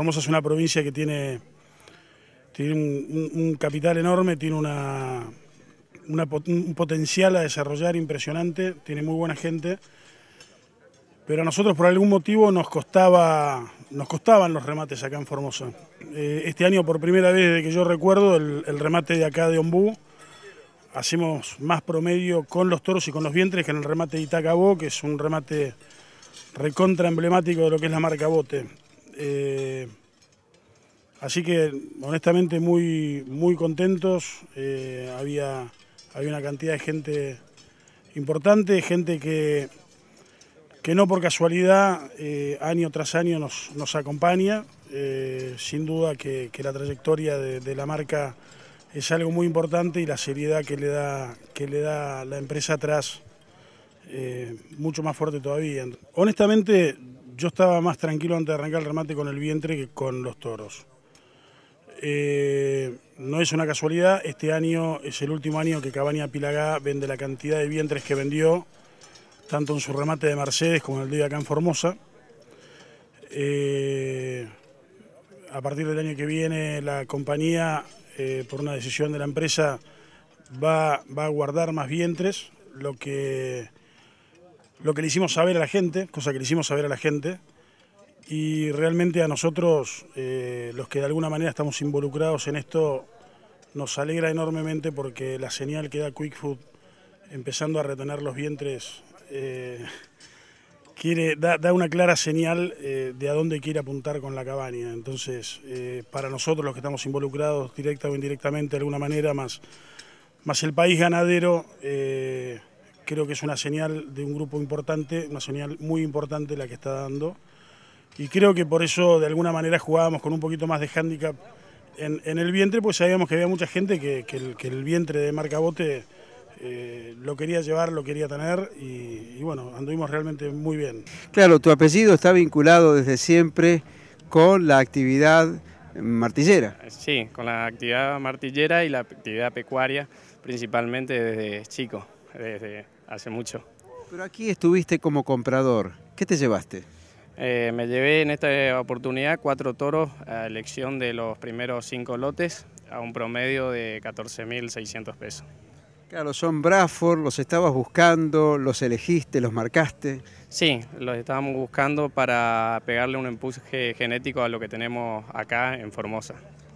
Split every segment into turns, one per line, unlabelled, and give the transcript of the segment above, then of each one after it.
Formosa es una provincia que tiene, tiene un, capital enorme, tiene una, un potencial a desarrollar impresionante, tiene muy buena gente, pero a nosotros por algún motivo nos, costaba, nos costaban los remates acá en Formosa. Eh, este año por primera vez desde que yo recuerdo el, remate de acá de Ombú, hacemos más promedio con los toros y con los vientres que en el remate de Itacabó, que es un remate recontra emblemático de lo que es la marca Bote. Eh, así que honestamente muy, muy contentos, eh, había, había una cantidad de gente importante, gente que, que no por casualidad eh, año tras año nos, acompaña, sin duda que, la trayectoria de la marca es algo muy importante y la seriedad que le da, que le da la empresa atrás, mucho más fuerte todavía. Honestamente, yo estaba más tranquilo antes de arrancar el remate con el vientre que con los toros. Eh, no es una casualidad, este año es el último año que Cabaña Pilagá vende la cantidad de vientres que vendió, tanto en su remate de Mercedes como en el día acá en Formosa. Eh, a partir del año que viene la compañía eh, por una decisión de la empresa, va, a guardar más vientres, lo que, lo que le hicimos saber a la gente, cosa que le hicimos saber a la gente, y realmente a nosotros, eh, los que de alguna manera estamos involucrados en esto, nos alegra enormemente porque la señal que da Quick empezando a retener los vientres eh, quiere, da, una clara señal eh, de a dónde quiere apuntar con la cabaña. Entonces, para nosotros los que estamos involucrados directa o indirectamente de alguna manera, más, más el país ganadero, creo que es una señal de un grupo importante, una señal muy importante la que está dando. Y creo que por eso de alguna manera jugábamos con un poquito más de hándicap en, el vientre, pues sabíamos que había mucha gente que, el, que el vientre de marca bote eh, lo quería llevar, lo quería tener y, bueno, anduvimos realmente muy bien.
Claro, tu apellido está vinculado desde siempre con la actividad martillera.
Sí, con la actividad martillera y la actividad pecuaria, principalmente desde chico, desde hace mucho.
Pero aquí estuviste como comprador, ¿qué te llevaste?
Eh, me llevé en esta oportunidad cuatro toros a elección de los primeros cinco lotes a un promedio de 14.600 pesos.
Claro, son Bradford, los estabas buscando, los elegiste, los marcaste.
Sí, los estábamos buscando para pegarle un empuje genético a lo que tenemos acá en Formosa.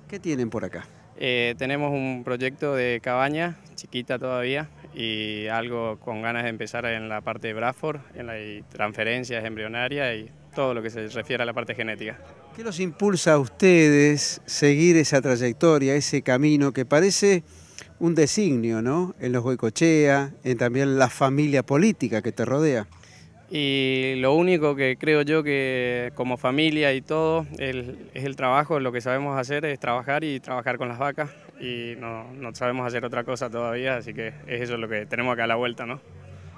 ¿Qué tienen por acá?
Eh, tenemos un proyecto de cabaña, chiquita todavía, y algo con ganas de empezar en la parte de Bradford, en las transferencias embrionarias y todo lo que se refiere a la parte genética.
¿Qué los impulsa a ustedes seguir esa trayectoria, ese camino que parece un designio, ¿no? En los Goicochea, en también la familia política que te rodea.
Y lo único que creo yo que como familia y todo es el trabajo, lo que sabemos hacer es trabajar y trabajar con las vacas y no, no, sabemos hacer otra cosa todavía, así que es eso lo que tenemos acá a la vuelta, ¿no?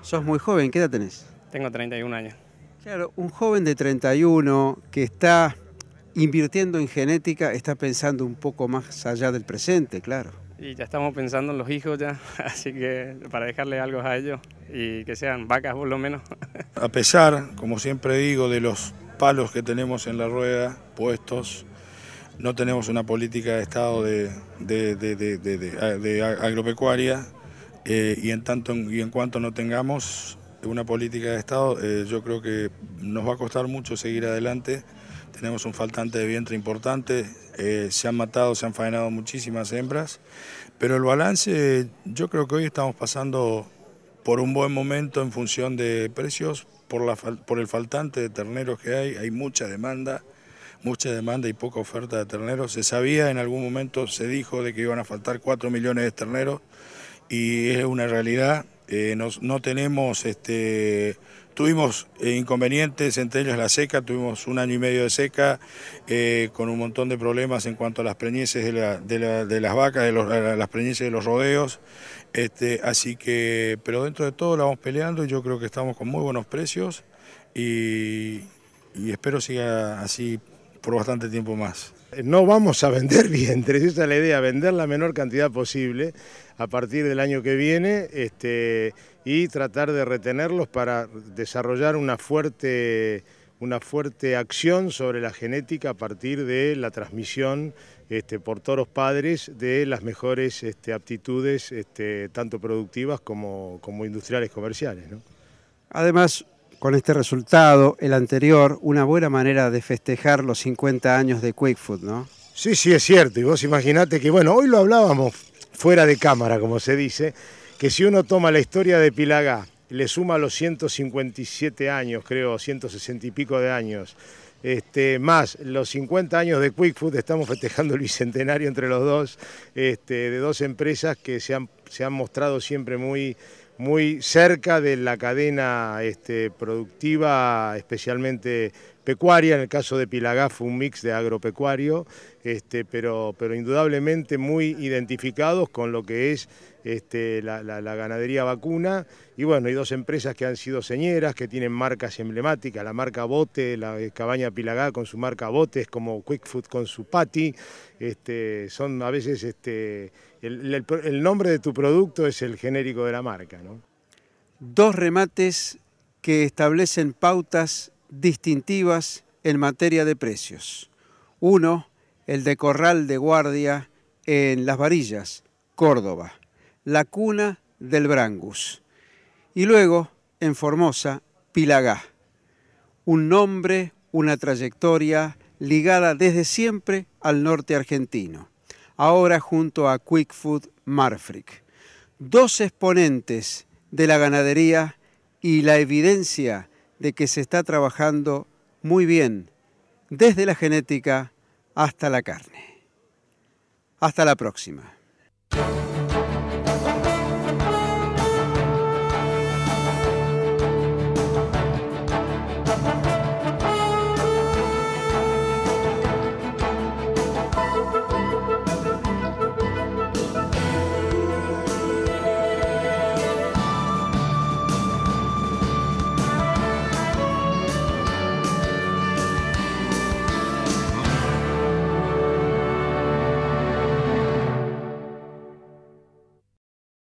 Sos muy joven, ¿qué edad tenés?
Tengo 31 años.
Claro, un joven de 31 que está invirtiendo en genética está pensando un poco más allá del presente, claro.
Y ya estamos pensando en los hijos ya, así que para dejarle algo a ellos y que sean vacas por lo menos.
A pesar, como siempre digo, de los palos que tenemos en la rueda puestos, no tenemos una política de Estado de, de, agropecuaria eh, y, en tanto, y en cuanto no tengamos una política de Estado, eh, yo creo que nos va a costar mucho seguir adelante. Tenemos un faltante de vientre importante, eh, se han matado, se han faenado muchísimas hembras, pero el balance, yo creo que hoy estamos pasando por un buen momento en función de precios, por, la, por el faltante de terneros que hay, hay mucha demanda, mucha demanda y poca oferta de terneros. Se sabía, en algún momento se dijo de que iban a faltar 4 millones de terneros y es una realidad. Eh, no tenemos este, Tuvimos eh, inconvenientes, entre ellos la seca, tuvimos un año y medio de seca, eh, con un montón de problemas en cuanto a las preñeces de, las vacas, de las preñeces de los rodeos. Este, así que, pero dentro de todo la vamos peleando y yo creo que estamos con muy buenos precios y espero siga así por bastante tiempo más.
No vamos a vender vientres, esa es la idea, vender la menor cantidad posible a partir del año que viene este, y tratar de retenerlos para desarrollar una fuerte una fuerte acción sobre la genética a partir de la transmisión este, por toros padres de las mejores este, aptitudes, este, tanto productivas como, como industriales comerciales.
Además, con este resultado, el anterior, una buena manera de festejar los 50 años de Quickfoot, ¿no?
Sí, sí, es cierto. Y vos imaginate que, bueno, hoy lo hablábamos fuera de cámara, como se dice, que si uno toma la historia de Pilagá, le suma los 157 años, creo, 160 y pico de años, este, más los 50 años de Quickfood, estamos festejando el bicentenario entre los dos, este, de dos empresas que se han, se han mostrado siempre muy, muy cerca de la cadena este, productiva, especialmente pecuaria, en el caso de Pilagá fue un mix de agropecuario, este, pero, pero indudablemente muy identificados con lo que es este, la, ganadería vacuna. Y bueno, hay dos empresas que han sido señeras, que tienen marcas emblemáticas, la marca Bote, la Cabaña Pilagá con su marca Botes, como Quickfood con su Patty. Este, son a veces este, el, nombre de tu producto es el genérico de la marca.
Dos remates que establecen pautas distintivas en materia de precios. Uno, el de Corral de Guardia en Las Varillas, Córdoba, la cuna del Brangus. Y luego, en Formosa, Pilagá, un nombre, una trayectoria ligada desde siempre al norte argentino, ahora junto a Quickfood Marfrick. Dos exponentes de la ganadería y la evidencia de que se está trabajando muy bien desde la genética hasta la carne. Hasta la próxima.